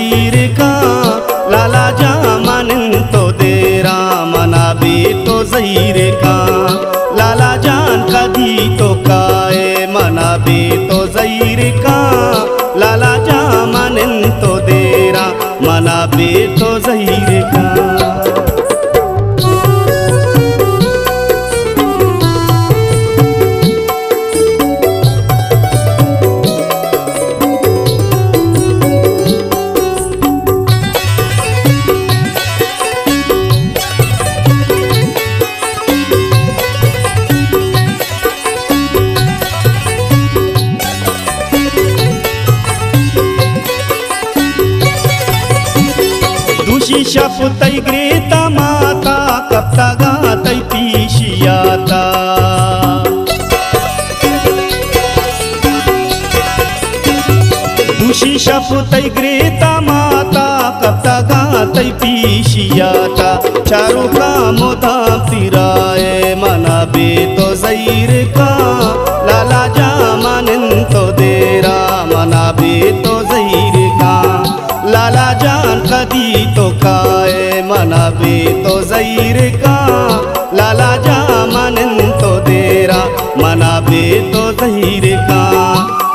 aí शपुतै ग्रेता माता कप्ता गातै पिशियाता दुशी शपुतै ग्रेता माता कप्ता गातै पिशियाता चारो कामो धाम तिराए मना बे तो जैर का, लाला जामानिन जान तो काए, मना बे तो जईर का। लाला जा मनन तो देरा मना बे तो जहीर का।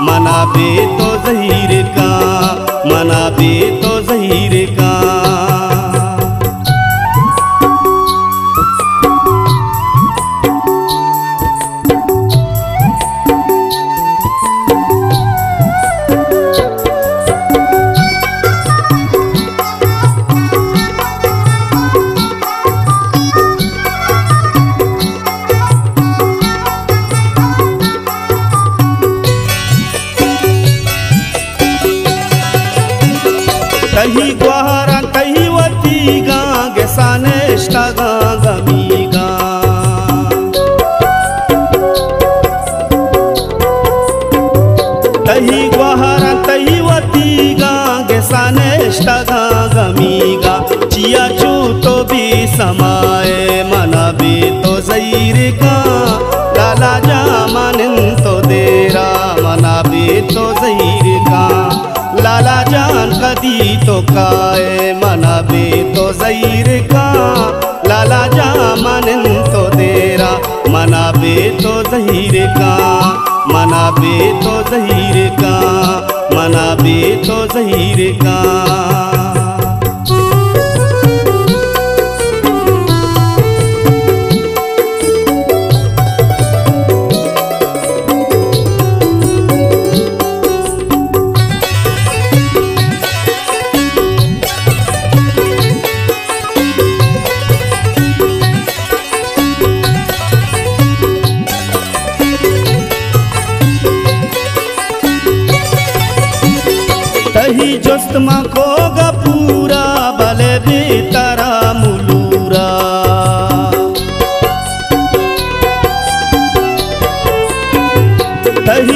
मनाबे तो जहीर का। गेसानेष्टा गा गमी गा तही ग्वाहरा, तही वती गा गेसानेष्टा गा गमी गा चिया चू तो भी समाए मना भी तो जैर का लाला जा मानिन तो देरा मना भी तो जैर का लाला जान कदी तो काए मना बे जैर का, लाला जा मन तो तेरा। मना बे तो जहीर का मना बे तो जहीर का मना बे तो जहीर का।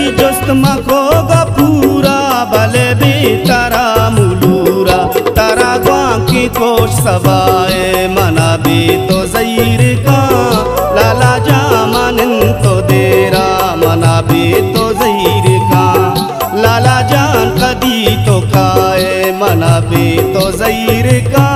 तही जोस्तमा को पूरा बले बेतारा मुलूरा। तारा ग्वांकी कोश सवाए मना बे तो जैर का। लाला जा मानिन तो देरा, मना भी तो जैर का। लाला जान कदी तो खाए, मना भी तो जैर का।